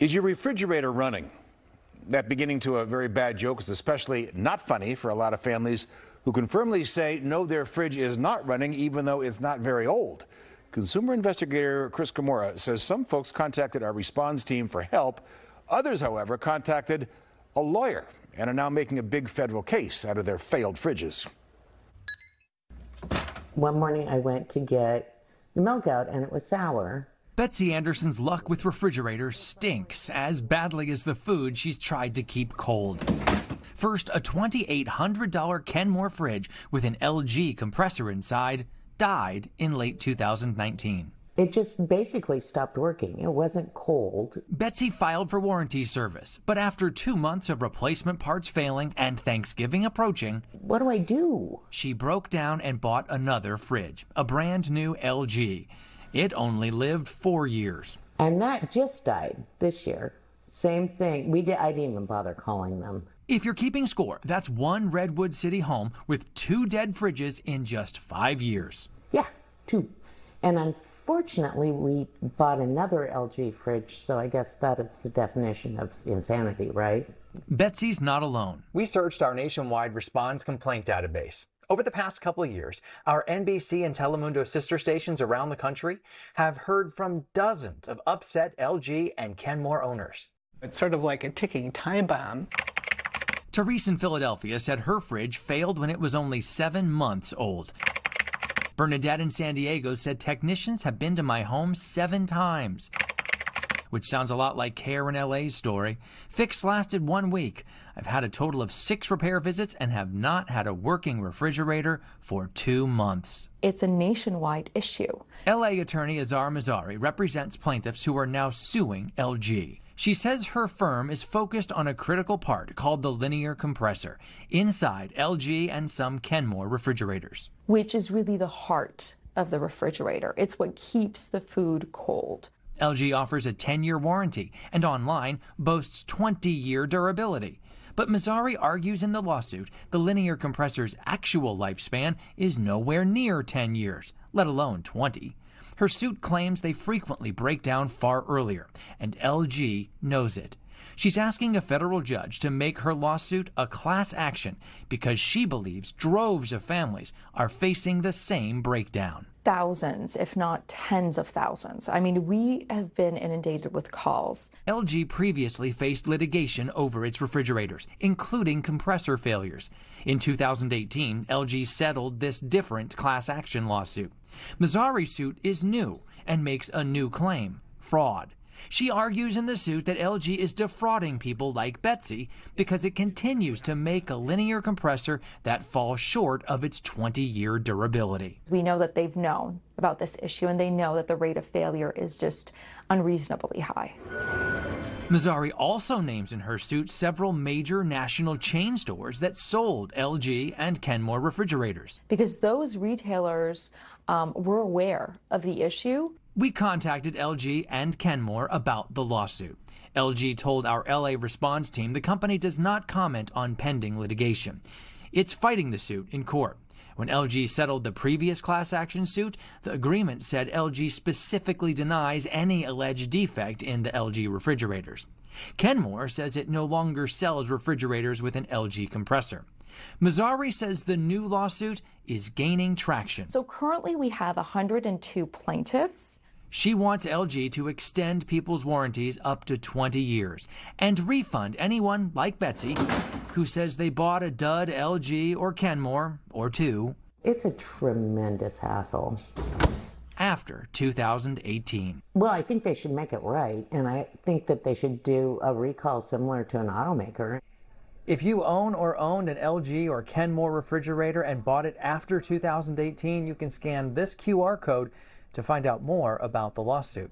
Is your refrigerator running? That beginning to a very bad joke is especially not funny for a lot of families who can firmly say no, their fridge is not running, even though it's not very old. Consumer investigator Chris Chmura says some folks contacted our response team for help. Others, however, contacted a lawyer and are now making a big federal case out of their failed fridges. One morning I went to get the milk out and it was sour. Betsy Anderson's luck with refrigerators stinks as badly as the food she's tried to keep cold. First, a $2,800 Kenmore fridge with an LG compressor inside died in late 2019. It just basically stopped working. It wasn't cold. Betsy filed for warranty service, but after two months of replacement parts failing and Thanksgiving approaching, what do I do? She broke down and bought another fridge, a brand new LG. It only lived four years. And that just died this year. Same thing. We did, I didn't even bother calling them. If you're keeping score, that's one Redwood City home with two dead fridges in just five years. Yeah, two. And unfortunately, we bought another LG fridge, so I guess that is the definition of insanity, right? Betsy's not alone. We searched our nationwide response complaint database. Over the past couple of years, our NBC and Telemundo sister stations around the country have heard from dozens of upset LG and Kenmore owners. It's sort of like a ticking time bomb. Therese in Philadelphia said her fridge failed when it was only seven months old. Bernadette in San Diego said technicians have been to my home seven times which sounds a lot like Care in LA's story. Fix lasted one week. I've had a total of six repair visits and have not had a working refrigerator for two months. It's a nationwide issue. LA attorney Azar Mouzari represents plaintiffs who are now suing LG. She says her firm is focused on a critical part called the linear compressor inside LG and some Kenmore refrigerators, which is really the heart of the refrigerator. It's what keeps the food cold. LG offers a 10 year warranty and online boasts 20 year durability. But Mouzari argues in the lawsuit the linear compressor's actual lifespan is nowhere near 10 years, let alone 20. Her suit claims they frequently break down far earlier, and LG knows it. She's asking a federal judge to make her lawsuit a class action because she believes droves of families are facing the same breakdown thousands, if not tens of thousands. I mean, we have been inundated with calls. LG previously faced litigation over its refrigerators, including compressor failures. In 2018, LG settled this different class action lawsuit. Mouzari's suit is new and makes a new claim fraud. She argues in the suit that LG is defrauding people like Betsy because it continues to make a linear compressor that falls short of its 20 year durability. We know that they've known about this issue and they know that the rate of failure is just unreasonably high. Mouzari also names in her suit several major national chain stores that sold LG and Kenmore refrigerators. Because those retailers um, were aware of the issue we contacted LG and Kenmore about the lawsuit. LG told our LA response team the company does not comment on pending litigation. It's fighting the suit in court. When LG settled the previous class action suit, the agreement said LG specifically denies any alleged defect in the LG refrigerators. Kenmore says it no longer sells refrigerators with an LG compressor. Mouzari says the new lawsuit is gaining traction. So currently we have 102 plaintiffs. She wants LG to extend people's warranties up to 20 years and refund anyone like Betsy who says they bought a dud LG or Kenmore or two. It's a tremendous hassle. After 2018. Well, I think they should make it right, and I think that they should do a recall similar to an automaker. If you own or owned an LG or Kenmore refrigerator and bought it after 2018, you can scan this QR code to find out more about the lawsuit.